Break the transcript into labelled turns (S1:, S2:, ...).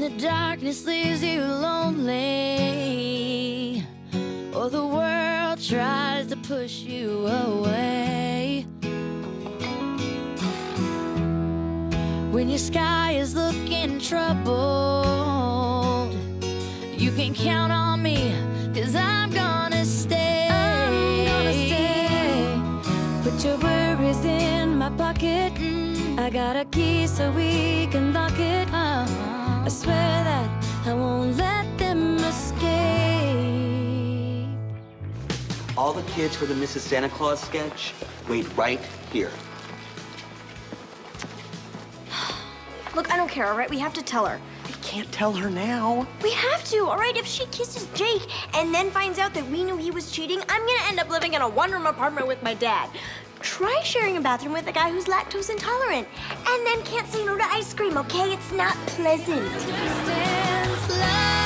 S1: the darkness leaves you lonely, or the world tries to push you away. When your sky is looking troubled, you can count on me, cause I'm gonna stay.
S2: I'm gonna stay. Put your worries in my pocket. I got a key so we can lock it.
S1: Uh-huh.
S3: All the kids for the Mrs. Santa Claus sketch, wait right here.
S4: Look, I don't care, all right? We have to tell her.
S3: I can't tell her now.
S4: We have to, all right? If she kisses Jake and then finds out that we knew he was cheating, I'm gonna end up living in a one-room apartment with my dad. Try sharing a bathroom with a guy who's lactose intolerant and then can't say no to ice cream, okay? It's not pleasant.
S1: Distance, love.